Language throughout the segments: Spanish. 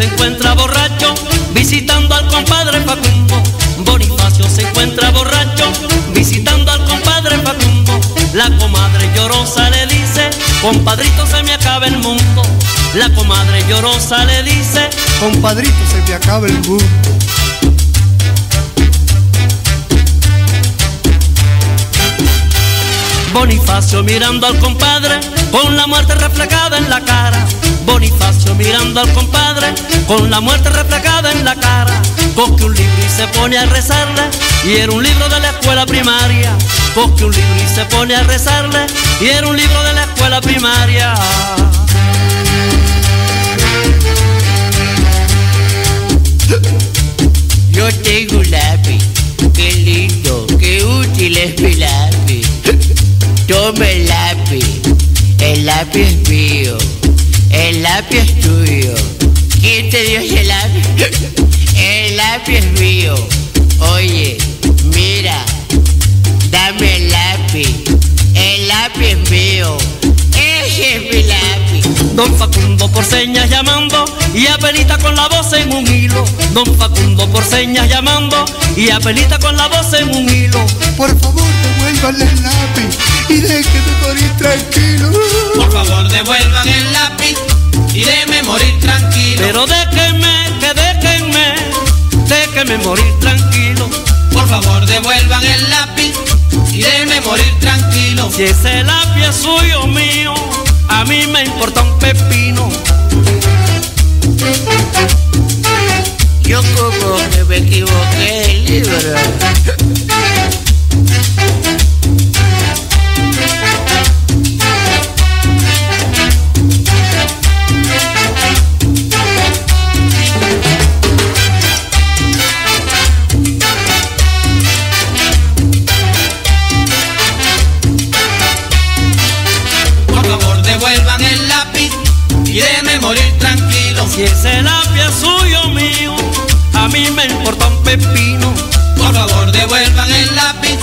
Se encuentra borracho visitando al compadre Facundo. Bonifacio se encuentra borracho visitando al compadre Facundo. La comadre llorosa le dice, compadrito se me acaba el mundo. La comadre llorosa le dice, compadrito se me acaba el mundo. Bonifacio mirando al compadre con la muerte reflejada en la cara. Bonifacio mirando al compadre con la muerte reflejada en la cara. Coge un libro y se pone a rezarle y era un libro de la escuela primaria. Coge un libro y se pone a rezarle y era un libro de la escuela primaria. Yo tengo un lápiz, qué lindo, qué útil es mi lápiz. Toma el lápiz, el lápiz es mío, el lápiz es tuyo. ¿Quién te dio ese lápiz? El lápiz es mío. Oye, mira, dame el lápiz, el lápiz es mío. Ese es mi lápiz. Don Facundo por señas llamando y apelita con la voz en un hilo. Don Facundo por señas llamando y apelita con la voz en un hilo. Por favor, devuélvanle el lápiz y déjenme morir tranquilo. Por favor, devuelvan el lápiz y déjenme morir tranquilo. Pero déjenme, que déjenme, déjenme morir tranquilo. Por favor, devuelvan el lápiz y déjenme morir tranquilo. Si ese lápiz es suyo o mío, a mí me importa un pepino. Yo como que me equivoqué libro. Morir tranquilo. Si ese lápiz es suyo mío, a mí me importa un pepino. Por favor, devuelvan el lápiz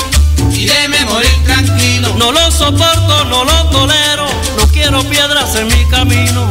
y déjenme morir tranquilo. No lo soporto, no lo tolero, no quiero piedras en mi camino.